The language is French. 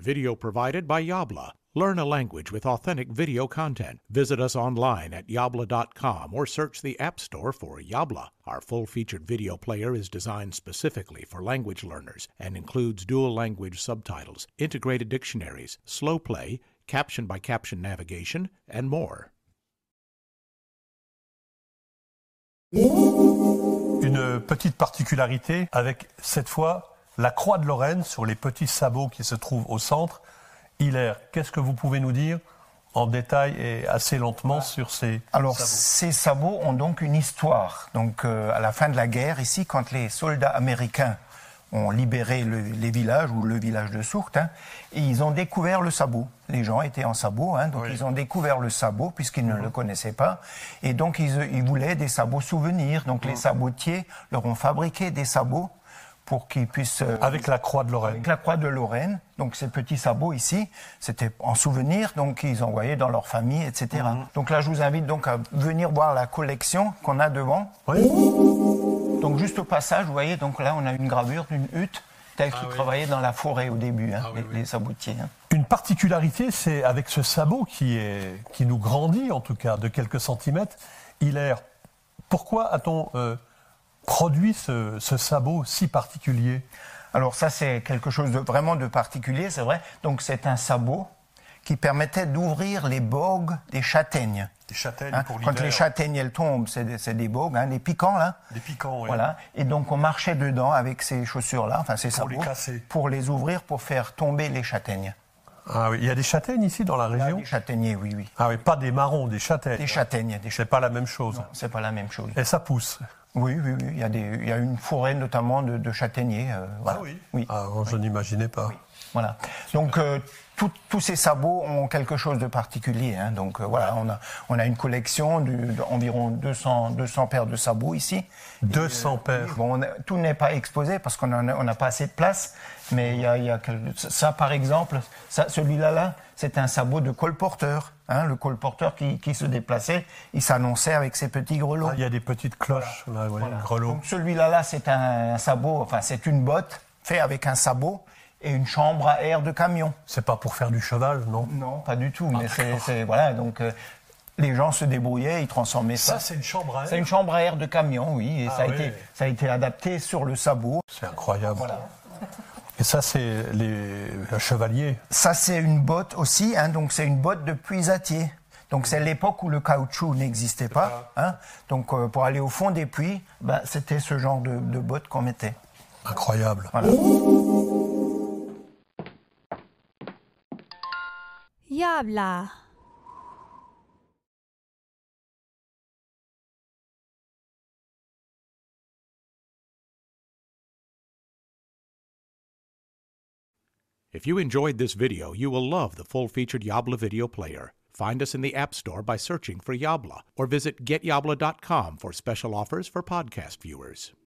Video provided by Yabla. Learn a language with authentic video content. Visit us online at yabla.com or search the App Store for Yabla. Our full featured video player is designed specifically for language learners and includes dual language subtitles, integrated dictionaries, slow play, caption by caption navigation, and more. Une petite particularité avec cette fois la croix de Lorraine sur les petits sabots qui se trouvent au centre. Hilaire, qu'est-ce que vous pouvez nous dire en détail et assez lentement sur ces Alors sabots ces sabots ont donc une histoire. Donc euh, à la fin de la guerre, ici, quand les soldats américains ont libéré le- les villages ou le village de Sourte, hein, et ils ont découvert le sabot. Les gens étaient en sabot, hein, donc Oui. ils ont découvert le sabot puisqu'ils ne le connaissaient pas, et donc ils, ils voulaient des sabots souvenirs. Donc les sabotiers leur ont fabriqué des sabots pour qu'ils puissent euh, Avec la croix de Lorraine. avec la croix de Lorraine, donc ces petits sabots ici, c'était en souvenir, donc ils envoyaient dans leur famille, etc. Donc là, je vous invite donc à venir voir la collection qu'on a devant. Oui. Donc juste au passage, vous voyez, donc là, on a une gravure d'une hutte telle qu'ils travaillaient dans la forêt au début, hein, les, les sabotiers. hein. Une particularité, c'est avec ce sabot qui, est, qui nous grandit, en tout cas, de quelques centimètres. Hilaire, pourquoi a-t-on euh, produit ce, ce sabot si particulier Alors ça, c'est quelque chose de vraiment de particulier, c'est vrai. Donc c'est un sabot qui permettait d'ouvrir les bogues des châtaignes. Des châtaignes Hein, pour Quand les châtaignes elles tombent, c'est des, c'est des bogues, hein, des piquants là. Des piquants, oui. Voilà. Et donc on marchait dedans avec ces chaussures-là, enfin ces Pour les sabots, casser. pour les ouvrir, pour faire tomber les châtaignes. Ah oui, il y a des châtaignes ici dans la région Des châtaigniers, oui, oui. Ah oui, pas des marrons, des châtaignes. Des châtaignes, des C'est pas la même chose. C'est pas la même chose. Et ça pousse. Oui, oui, oui. Il y a, des, il y a une forêt notamment de, de châtaigniers. euh, voilà. oui. Ah, je n'imaginais pas. Voilà. Donc euh, tout- tous ces sabots ont quelque chose de particulier. hein. Donc euh, voilà, on a, on a une collection de- d'environ 200, 200 paires de sabots ici. 200 paires. Bon, a- tout n'est pas exposé parce qu'on n'a pas assez de place, mais il y a, y a ça par exemple, celui-là là, c'est un sabot de colporteur. Hein, le colporteur qui, qui se déplaçait, il s'annonçait avec ses petits grelots. Ah, il y a des petites cloches, là, ouais, grelots. Celui-là là, c'est un, sabot, enfin c'est une botte fait avec un sabot et une chambre à air de camion. C'est pas pour faire du cheval, non? Non, pas du tout, mais c'est- Ah, c'est voilà donc. euh, les gens se débrouillaient, ils transformaient ça. Ça, c'est une chambre à C'est air. une chambre à air de camion, oui, et Ah ça, a été, ça a été adapté sur le sabot. C'est incroyable. Voilà. Et ça, c'est le chevalier? Ça, c'est une botte aussi, hein, donc c'est une botte de puisatier. Donc c'est l'époque où le caoutchouc n'existait pas. Hein, donc euh, pour aller au fond des puits, bah, c'était ce genre de, de botte qu'on mettait. Incroyable. Voilà. Yabla. If you enjoyed this video, you will love the full-featured Yabla video player. Find us in the App Store by searching for Yabla or visit getyabla.com for special offers for podcast viewers.